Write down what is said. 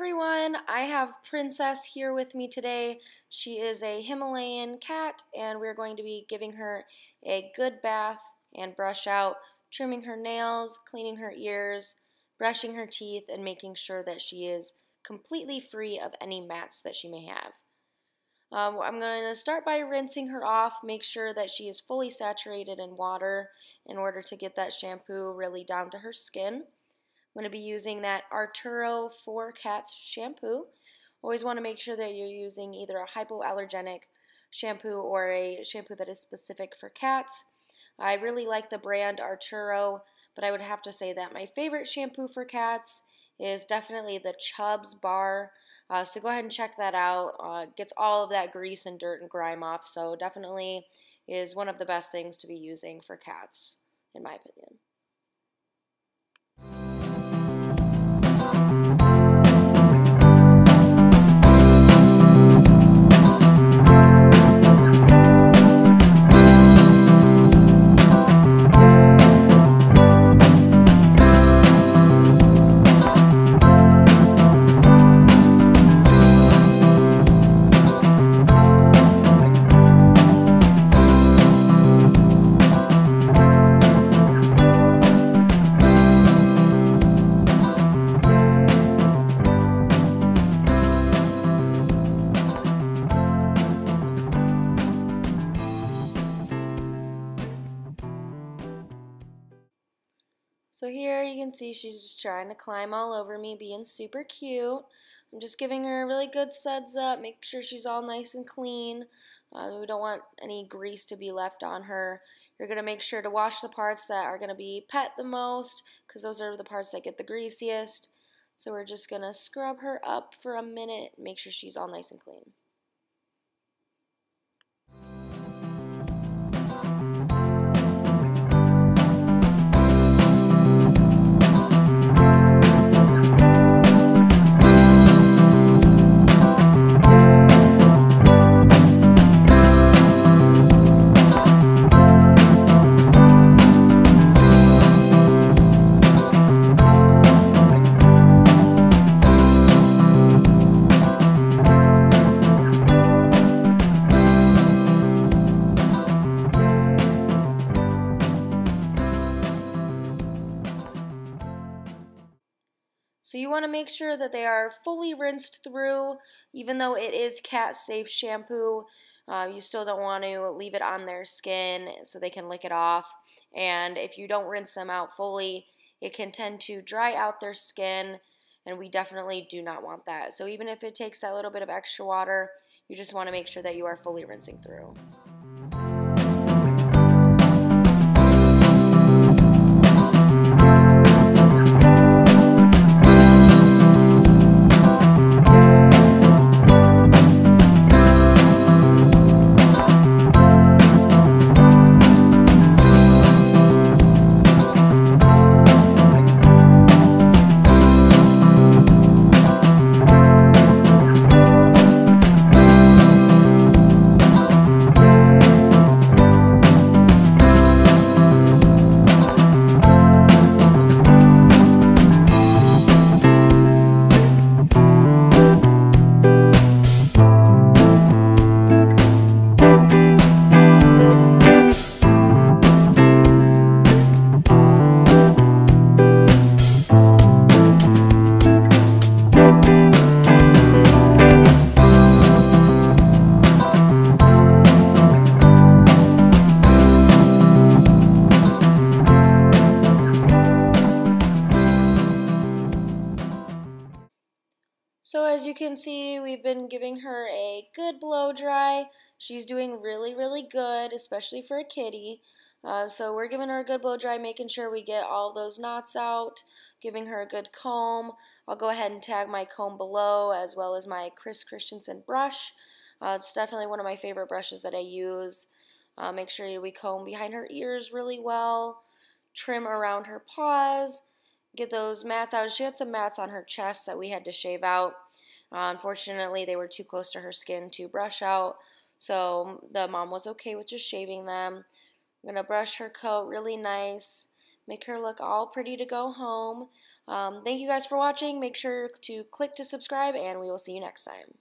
everyone. I have Princess here with me today. She is a Himalayan cat, and we're going to be giving her a good bath and brush out, trimming her nails, cleaning her ears, brushing her teeth, and making sure that she is completely free of any mats that she may have. Um, I'm going to start by rinsing her off, make sure that she is fully saturated in water in order to get that shampoo really down to her skin. I'm going to be using that Artero 4 Cats shampoo. Always want to make sure that you're using either a hypoallergenic shampoo or a shampoo that is specific for cats. I really like the brand Artero, but I would have to say that my favorite shampoo for cats is definitely the Chubbs bar. Uh, so go ahead and check that out. Uh, gets all of that grease and dirt and grime off, so definitely is one of the best things to be using for cats, in my opinion. So here you can see she's just trying to climb all over me, being super cute. I'm just giving her a really good suds up, make sure she's all nice and clean. Uh, we don't want any grease to be left on her. You're going to make sure to wash the parts that are going to be pet the most because those are the parts that get the greasiest. So we're just going to scrub her up for a minute, make sure she's all nice and clean. You want to make sure that they are fully rinsed through, even though it is cat safe shampoo. Uh, you still don't want to leave it on their skin so they can lick it off. And if you don't rinse them out fully, it can tend to dry out their skin, and we definitely do not want that. So even if it takes that little bit of extra water, you just want to make sure that you are fully rinsing through. So as you can see, we've been giving her a good blow dry. She's doing really, really good, especially for a kitty. Uh, so we're giving her a good blow dry, making sure we get all those knots out, giving her a good comb. I'll go ahead and tag my comb below as well as my Chris Christensen brush. Uh, it's definitely one of my favorite brushes that I use. Uh, make sure we comb behind her ears really well, trim around her paws, get those mats out. She had some mats on her chest that we had to shave out. Uh, unfortunately, they were too close to her skin to brush out, so the mom was okay with just shaving them. I'm going to brush her coat really nice, make her look all pretty to go home. Um, thank you guys for watching. Make sure to click to subscribe, and we will see you next time.